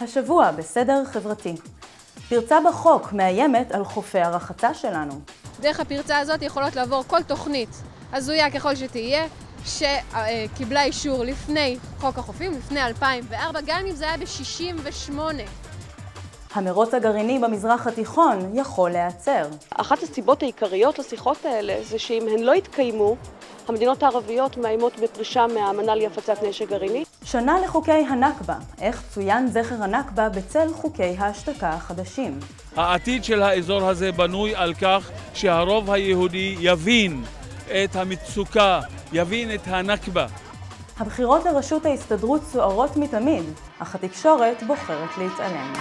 השבוע בסדר חברתי. פרצה בחוק מאיימת על חופי הרחצה שלנו. דרך הפרצה הזאת יכולות לעבור כל תוכנית, הזויה ככל שתהיה, שקיבלה אישור לפני חוק החופים, לפני 2004, גם אם זה היה ב-68. המרוץ הגרעיני במזרח התיכון יכול להיעצר. אחת הסיבות העיקריות לשיחות האלה זה שאם הן לא יתקיימו, המדינות הערביות מאיימות בפרישה מהאמנה להפצת נשק גרעיני. שנה לחוקי הנכבה, איך צוין זכר הנכבה בצל חוקי ההשתקה החדשים. העתיד של האזור הזה בנוי על כך שהרוב היהודי יבין את המצוקה, יבין את הנכבה. הבחירות לראשות ההסתדרות סוערות מתמיד, אך התקשורת בוחרת להתעלם.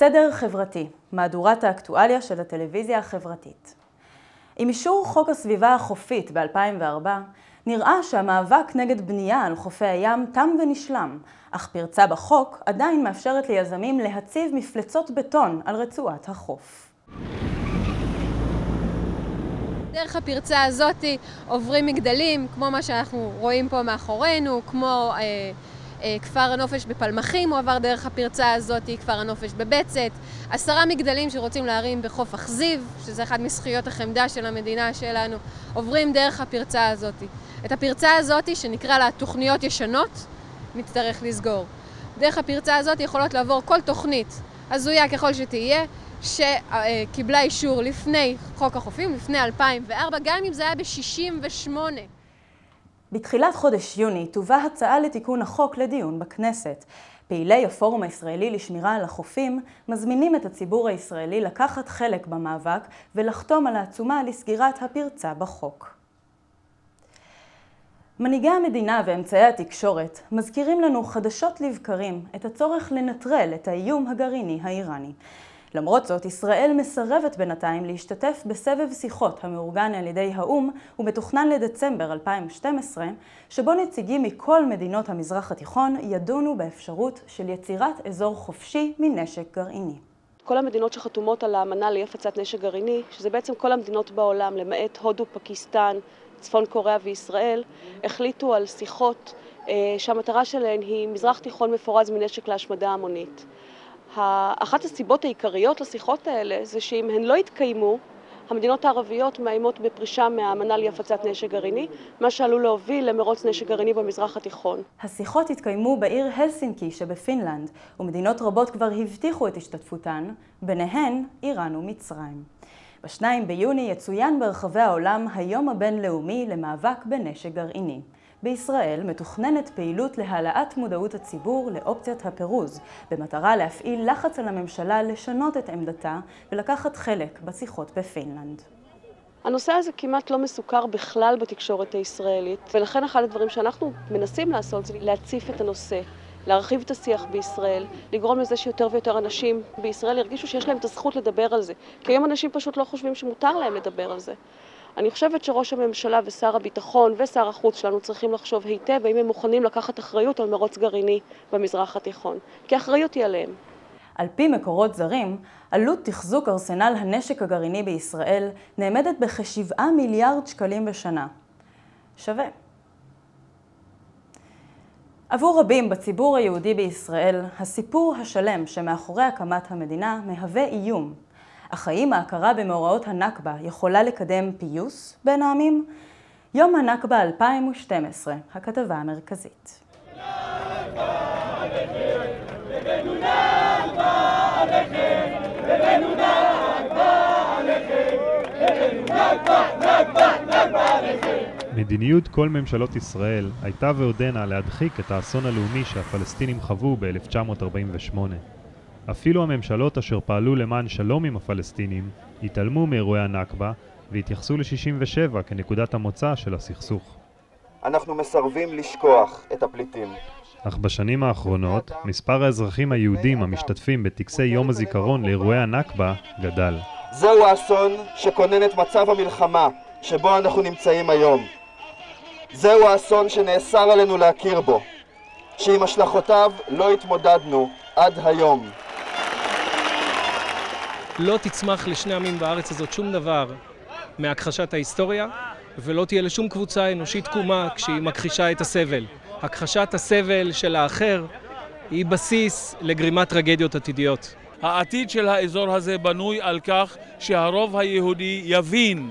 סדר חברתי, מהדורת האקטואליה של הטלוויזיה החברתית. עם אישור חוק הסביבה החופית ב-2004, נראה שהמאבק נגד בנייה על חופי הים תם ונשלם, אך פרצה בחוק עדיין מאפשרת ליזמים להציב מפלצות בטון על רצועת החוף. דרך הפרצה הזאת עוברים מגדלים, כמו מה שאנחנו רואים פה מאחורינו, כמו אה, כפר הנופש בפלמחים הוא עבר דרך הפרצה הזאת, כפר הנופש בבצת, עשרה מגדלים שרוצים להרים בחוף אכזיב, שזה אחד מזכויות החמדה של המדינה שלנו, עוברים דרך הפרצה הזאת. את הפרצה הזאת, שנקרא לה תוכניות ישנות, נצטרך לסגור. דרך הפרצה הזאת יכולות לעבור כל תוכנית, הזויה ככל שתהיה, שקיבלה אישור לפני חוק החופים, לפני 2004, גם אם זה היה ב-68. בתחילת חודש יוני תובא הצעה לתיקון החוק לדיון בכנסת. פעילי הפורום הישראלי לשמירה על החופים מזמינים את הציבור הישראלי לקחת חלק במאבק ולחתום על העצומה לסגירת הפרצה בחוק. מנהיגי המדינה ואמצעי התקשורת מזכירים לנו חדשות לבקרים את הצורך לנטרל את האיום הגרעיני האיראני. למרות זאת, ישראל מסרבת בינתיים להשתתף בסבב שיחות המאורגן על ידי האו"ם ומתוכנן לדצמבר 2012, שבו נציגים מכל מדינות המזרח התיכון ידונו באפשרות של יצירת אזור חופשי מנשק גרעיני. כל המדינות שחתומות על האמנה לאי הפצת נשק גרעיני, שזה בעצם כל המדינות בעולם, למעט הודו, פקיסטן, צפון קוריאה וישראל, החליטו על שיחות אה, שהמטרה שלהן היא מזרח תיכון מפורז מנשק להשמדה המונית. אחת הסיבות העיקריות לשיחות האלה זה שאם הן לא יתקיימו, המדינות הערביות מאיימות בפרישה מהאמנה להפצת נשק גרעיני, מה שעלול להוביל למרוץ נשק גרעיני במזרח התיכון. השיחות התקיימו בעיר הלסינקי שבפינלנד, ומדינות רבות כבר הבטיחו את השתתפותן, ביניהן איראן ומצרים. ב-2 ביוני יצוין ברחבי העולם היום הבינלאומי למאבק בנשק גרעיני. בישראל מתוכננת פעילות להעלאת מודעות הציבור לאופציית הפירוז, במטרה להפעיל לחץ על הממשלה לשנות את עמדתה ולקחת חלק בשיחות בפינלנד. הנושא הזה כמעט לא מסוכר בכלל בתקשורת הישראלית, ולכן אחד הדברים שאנחנו מנסים לעשות זה להציף את הנושא, להרחיב את השיח בישראל, לגרום לזה שיותר ויותר אנשים בישראל ירגישו שיש להם את הזכות לדבר על זה. כי היום אנשים פשוט לא חושבים שמותר להם לדבר על זה. אני חושבת שראש הממשלה ושר הביטחון ושר החוץ שלנו צריכים לחשוב היטב האם הם מוכנים לקחת אחריות על מרוץ גרעיני במזרח התיכון, כי האחריות היא עליהם. על פי מקורות זרים, עלות תחזוק ארסנל הנשק הגרעיני בישראל נאמדת בכשבעה מיליארד שקלים בשנה. שווה. עבור רבים בציבור היהודי בישראל, הסיפור השלם שמאחורי הקמת המדינה מהווה איום אך האם ההכרה במאורעות הנכבה יכולה לקדם פיוס בין העמים? יום הנכבה 2012, הכתבה המרכזית. מדיניות כל ממשלות ישראל הייתה ועודנה להדחיק את האסון הלאומי שהפלסטינים חוו ב-1948. אפילו הממשלות אשר פעלו למען שלום עם הפלסטינים התעלמו מאירועי הנכבה והתייחסו ל-67 כנקודת המוצא של הסכסוך. אנחנו מסרבים לשכוח את הפליטים. אך בשנים האחרונות, מספר האזרחים היהודים המשתתפים בטקסי יום הזיכרון לאירועי הנכבה גדל. זהו האסון שכונן את מצב המלחמה שבו אנחנו נמצאים היום. זהו האסון שנאסר עלינו להכיר בו, שעם השלכותיו לא התמודדנו עד היום. לא תצמח לשני עמים בארץ הזאת שום דבר מהכחשת ההיסטוריה, ולא תהיה לשום קבוצה אנושית תקומה כשהיא מכחישה את הסבל. הכחשת הסבל של האחר היא בסיס לגרימת טרגדיות עתידיות. העתיד של האזור הזה בנוי על כך שהרוב היהודי יבין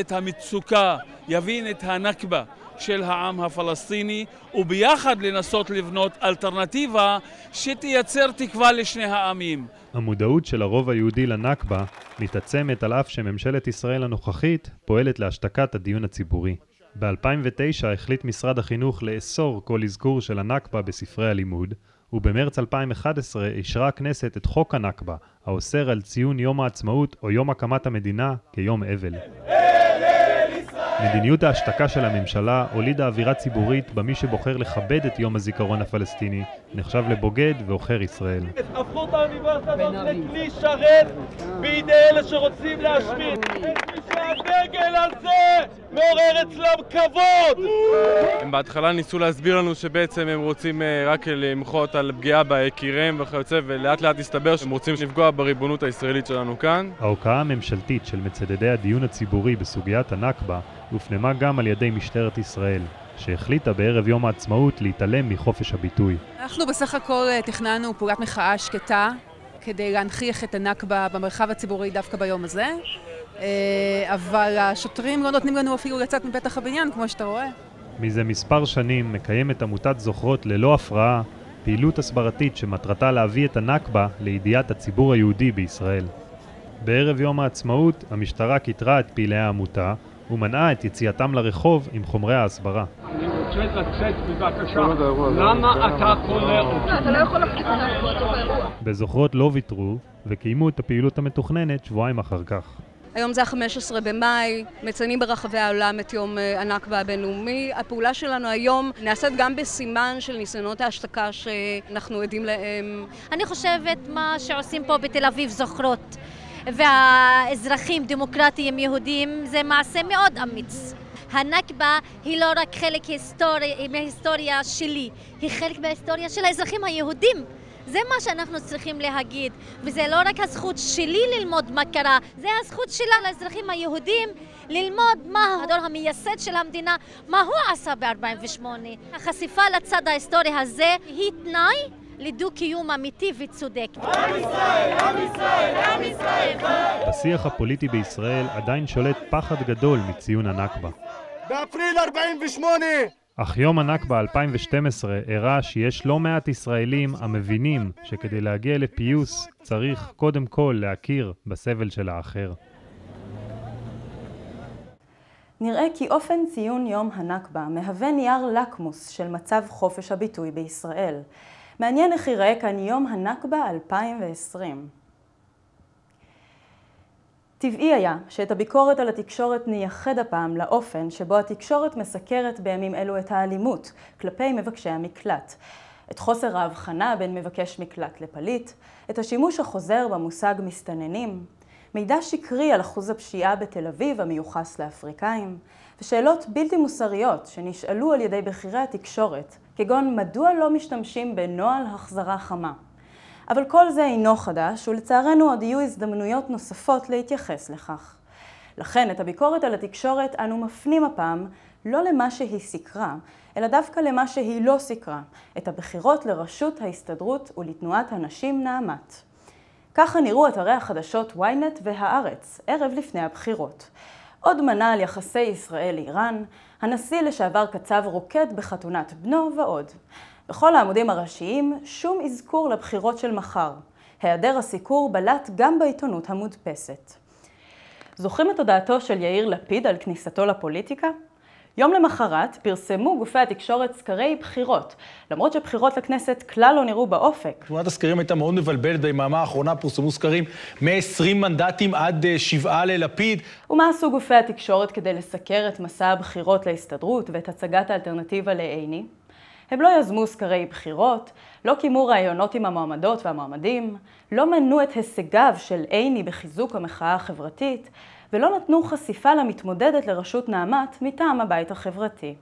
את המצוקה, יבין את הנכבה של העם הפלסטיני, וביחד לנסות לבנות אלטרנטיבה שתייצר תקווה לשני העמים. המודעות של הרוב היהודי לנכבה מתעצמת על אף שממשלת ישראל הנוכחית פועלת להשתקת הדיון הציבורי. ב-2009 החליט משרד החינוך לאסור כל אזכור של הנכבה בספרי הלימוד, ובמרץ 2011 אישרה הכנסת את חוק הנכבה, האוסר על ציון יום העצמאות או יום הקמת המדינה כיום אבל. מדיניות ההשתקה של הממשלה הולידה אווירה ציבורית בה מי שבוחר לכבד את יום הזיכרון הפלסטיני נחשב לבוגד ועוכר ישראל. הפכו את האוניברסיטה הזאת לכלי שרת בידי אלה שרוצים להשמיד. שהדגל הזה מעורר אצלם כבוד! הם בהתחלה ניסו להסביר לנו שבעצם הם רוצים אה, רק למחות על פגיעה ביקיריהם וכיוצא ולאט לאט הסתבר שהם רוצים לפגוע בריבונות הישראלית שלנו כאן. ההוקעה הממשלתית של מצדדי הדיון הציבורי בסוגיית הנכבה הופנמה גם על ידי משטרת ישראל, שהחליטה בערב יום העצמאות להתעלם מחופש הביטוי. אנחנו בסך הכל אה, תכננו פעולת מחאה שקטה כדי להנכיח את הנכבה במרחב הציבורי דווקא ביום הזה, אבל השוטרים לא נותנים לנו אפילו לצאת מפתח הבניין, כמו שאתה רואה. מזה מספר שנים מקיימת עמותת זוכרות ללא הפרעה פעילות הסברתית שמטרתה להביא את הנכבה לידיעת הציבור היהודי בישראל. בערב יום העצמאות המשטרה כיתרה את פעילי העמותה ומנעה את יציאתם לרחוב עם חומרי ההסברה. אני רוצה לצאת בבקשה. למה אתה קורא אותי? אתה לא יכול להפסיק בזוכרות לא ויתרו וקיימו את הפעילות המתוכננת שבועיים אחר כך. היום זה ה-15 במאי, מציינים ברחבי העולם את יום אה, הנכבה הבינלאומי. הפעולה שלנו היום נעשית גם בסימן של ניסיונות ההשתקה שאנחנו עדים להם. אני חושבת מה שעושים פה בתל אביב זוכרות והאזרחים דמוקרטיים יהודים זה מעשה מאוד אמיץ. הנכבה היא לא רק חלק היסטורי, מההיסטוריה שלי, היא חלק מההיסטוריה של האזרחים היהודים. זה מה שאנחנו צריכים להגיד, וזה לא רק הזכות שלי ללמוד מה קרה, זה הזכות שלה לאזרחים היהודים ללמוד מה הדור המייסד של המדינה, מה הוא עשה ב-48. החשיפה לצד ההיסטורי הזה היא תנאי לדו-קיום אמיתי וצודק. עם ישראל! עם ישראל! עם ישראל! בשיח הפוליטי בישראל עדיין שולט פחד גדול מציון הנכבה. באפריל 48! אך יום הנכבה 2012 הראה שיש לא מעט ישראלים המבינים שכדי להגיע לפיוס צריך קודם כל להכיר בסבל של האחר. נראה כי אופן ציון יום הנכבה מהווה נייר לקמוס של מצב חופש הביטוי בישראל. מעניין איך ייראה כאן יום הנכבה 2020. טבעי היה שאת הביקורת על התקשורת נייחד הפעם לאופן שבו התקשורת מסקרת בימים אלו את האלימות כלפי מבקשי המקלט, את חוסר ההבחנה בין מבקש מקלט לפליט, את השימוש החוזר במושג מסתננים, מידע שקרי על אחוז הפשיעה בתל אביב המיוחס לאפריקאים, ושאלות בלתי מוסריות שנשאלו על ידי בכירי התקשורת, כגון מדוע לא משתמשים בנוהל החזרה חמה. אבל כל זה אינו חדש, ולצערנו עוד יהיו הזדמנויות נוספות להתייחס לכך. לכן את הביקורת על התקשורת אנו מפנים הפעם לא למה שהיא סיקרה, אלא דווקא למה שהיא לא סיקרה, את הבחירות לראשות ההסתדרות ולתנועת הנשים נעמת. ככה נראו אתרי החדשות ynet והארץ, ערב לפני הבחירות. עוד מנה על יחסי ישראל-איראן, הנשיא לשעבר קצב רוקד בחתונת בנו ועוד. בכל העמודים הראשיים שום אזכור לבחירות של מחר. היעדר הסיקור בלט גם בעיתונות המודפסת. זוכרים את הודעתו של יאיר לפיד על כניסתו לפוליטיקה? יום למחרת פרסמו גופי התקשורת סקרי בחירות, למרות שבחירות לכנסת כלל לא נראו באופק. תמונת הסקרים הייתה מאוד מבלבלת, ביממה האחרונה פורסמו סקרים מ-20 מנדטים עד אה, שבעה ללפיד. ומה עשו גופי התקשורת כדי לסקר את מסע הבחירות להסתדרות ואת הצגת האלטרנטיבה לעיני? הם לא יזמו סקרי בחירות, לא קיימו ראיונות עם המועמדות והמועמדים, לא מנו את הישגיו של עיני בחיזוק המחאה החברתית, ולא נתנו חשיפה למתמודדת לראשות נעמת מטעם הבית החברתי.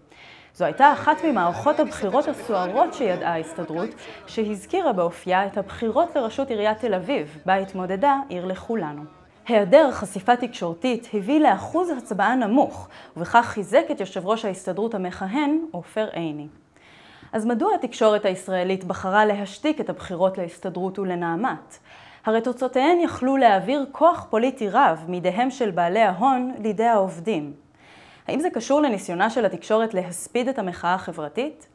זו הייתה אחת ממערכות הבחירות הסוערות שידעה ההסתדרות, שהזכירה באופייה את הבחירות לראשות עיריית תל אביב, בה התמודדה עיר לכולנו. היעדר חשיפה תקשורתית הביא לאחוז הצבעה נמוך, ובכך חיזק את יושב ראש ההסתדרות המכהן, עופר עיני. אז מדוע התקשורת הישראלית בחרה להשתיק את הבחירות להסתדרות ולנעמת? הרי תוצאותיהן יכלו להעביר כוח פוליטי רב מידיהם של בעלי ההון לידי העובדים. האם זה קשור לניסיונה של התקשורת להספיד את המחאה החברתית?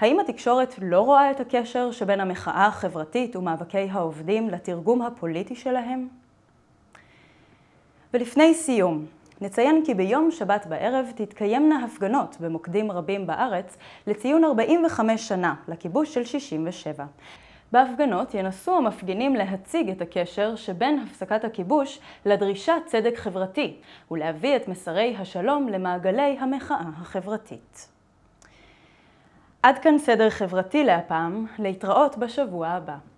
האם התקשורת לא רואה את הקשר שבין המחאה החברתית ומאבקי העובדים לתרגום הפוליטי שלהם? ולפני סיום, נציין כי ביום שבת בערב תתקיימנה הפגנות במוקדים רבים בארץ לציון 45 שנה לכיבוש של 67. בהפגנות ינסו המפגינים להציג את הקשר שבין הפסקת הכיבוש לדרישת צדק חברתי ולהביא את מסרי השלום למעגלי המחאה החברתית. עד כאן סדר חברתי להפעם, להתראות בשבוע הבא.